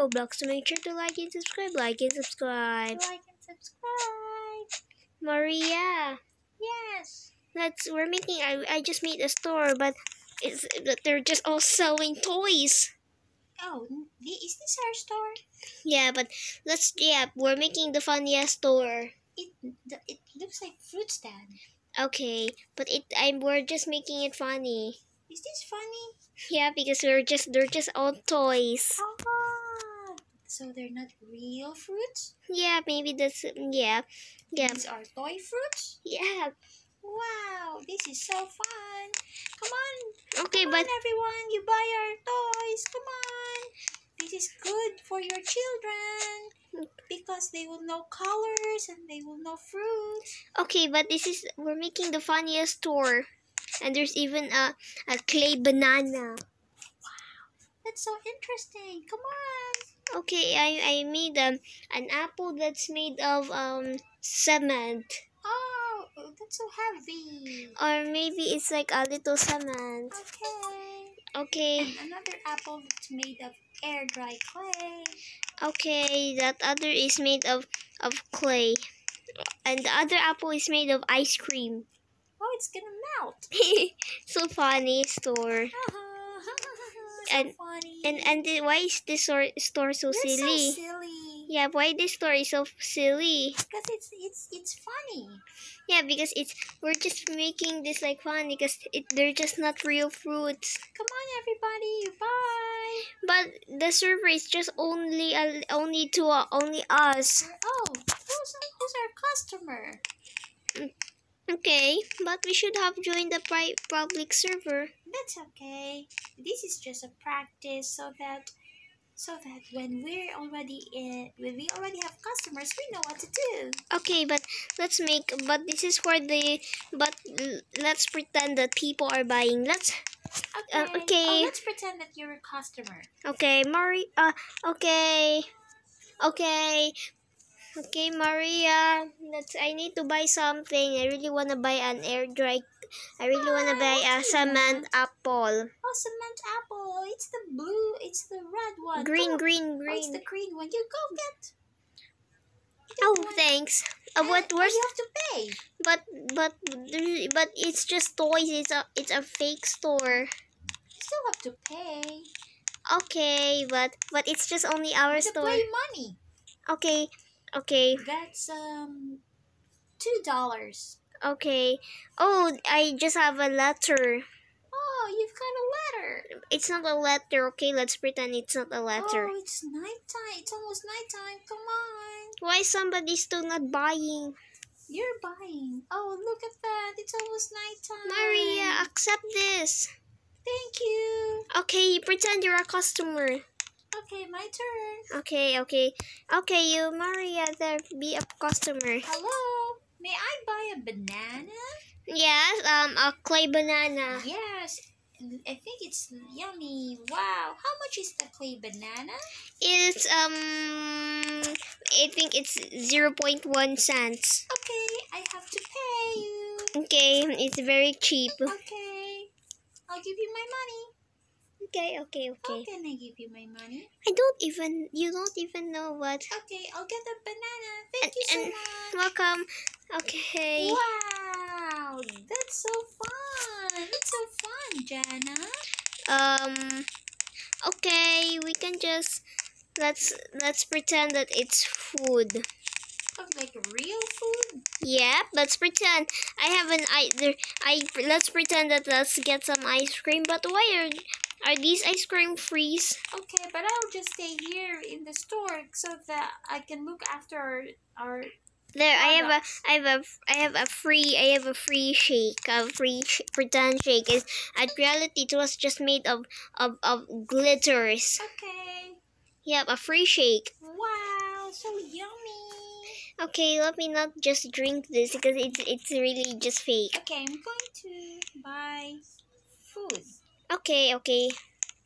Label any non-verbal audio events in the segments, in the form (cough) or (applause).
Roblox. So make sure to like and subscribe, like and subscribe. Like and subscribe. Maria, Yes. let's we're making. I I just made a store, but it's but they're just all selling toys. Oh, is this our store? Yeah, but let's yeah we're making the funniest store. It it looks like fruit stand. Okay, but it I'm we're just making it funny. Is this funny? Yeah, because we're just they're just all toys. Ah, so they're not real fruits. Yeah, maybe that's yeah, yeah, These are toy fruits. yeah. Wow, this is so fun. Come on, Okay, come but on, everyone, you buy our toys. Come on. This is good for your children mm. because they will know colors and they will know fruits. okay, but this is we're making the funniest store, and there's even a a clay banana. Wow. That's so interesting. Come on. Okay, I I made um an apple that's made of um cement, Oh, that's so heavy. or maybe it's like a little cement. Okay. Okay, And another apple that's made of air dry clay. okay, that other is made of of clay, and the other apple is made of ice cream. Oh, it's gonna melt. (laughs) so funny store. so And- funny. And and the, why is this store, store so You're silly? so silly. Yeah, why this store is so silly? Because it's it's it's funny. Yeah, because it's we're just making this like fun because it they're just not real fruits. Come on, everybody, buy. But the server is just only uh, only to uh, only us. Oh, who's who's our customer? Okay, but we should have joined the public server. That's okay. This is just a practice so that so that when we're already in when we already have customers, we know what to do. Okay, but let's make but this is for the but let's pretend that people are buying. Let's Okay. Uh, okay. Oh, let's pretend that you're a customer. Okay, Mari. Uh, okay, okay, okay, Maria. Let's. I need to buy something. I really wanna buy an air dry. I really wanna buy a cement apple. Oh, cement apple. It's the blue. It's the red one. Green, Go. green, Oh, it's the green one. You go get. get Oh, one. thanks. Uh, what? oh, Where's? you have to pay. But but but it's just toys. It's a it's a fake store. You still have to pay. Okay, but but it's just only our to store. pay money. Okay, okay, That's um two dollars. okay. Oh, I just have a letter. Oh, you've got a letter. It's not a letter, okay? Let's pretend it's not a letter. Oh, it's nighttime. It's almost nighttime. Come on. Why somebody's still not buying? You're buying. Oh, look at that. It's almost nighttime. Maria, accept this. Thank you. Okay, pretend you're a customer. Okay, my turn. Okay, okay. Okay, you, Maria, there, be a customer. Hello. May I buy a banana? Yes, um, a clay banana. Yes. I think it's yummy. Wow. How much is the clay banana? It's, um, I think it's 0.1 cents. Okay, I have to pay you. Okay, it's very cheap. Okay. I'll give you my money. Okay, okay, okay. How can I give you my money? I don't even, you don't even know what. Okay, I'll get a banana. Thank you so And- much. Welcome. Okay. Wow, that's so fun. It's so fun, Jana. Um okay, we can just let's let's pretend that it's food. Like real food. Yeah, let's pretend. I have an I there I let's pretend that let's get some ice cream. But why are are these ice cream freeze? Okay, but I'll just stay here in the store so that I can look after our, our There, I have a products. I have a I have a free I have a free shake, a free sh- pretend shake. Is at reality it was just made of of of glitters. Okay. Yep, a free shake. Wow, so yummy. Okay, let me not just drink this because it's it's really just fake. Okay, I'm going to buy food. Okay, okay.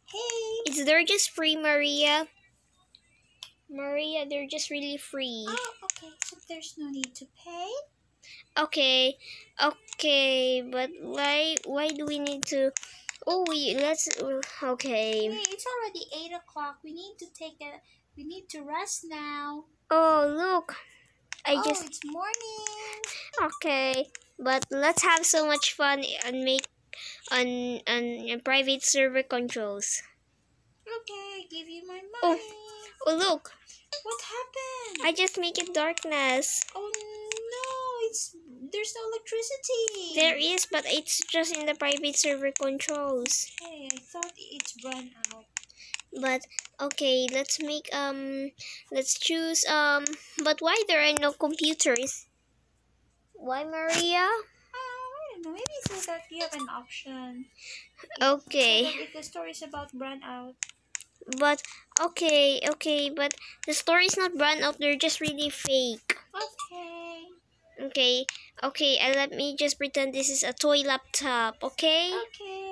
Hey. It's they're just free, Maria. Maria, they're just really free. Oh, okay. So there's no need to pay. Okay, okay, but why why do we need to? Oh, we let's okay. Hey, it's already eight o'clock. We need to take a We need to rest now. Oh, look. I oh, just it's morning. okay, but let's have so much fun and make on on private server controls. Okay, give you my Oh. money. Oh, look. What happened? I just make it darkness. oh no, it's there's no electricity. There is, but it's just in the private server controls. Hey, I thought it's run out. But okay, let's make um let's choose um but why there are no computers? Why Maria? Maybe so that you have an option. Okay. So if the story is about run out. But okay, okay, but the story's not run out, they're just really fake. Okay. Okay, okay, and let me just pretend this is a toy laptop, okay? Okay.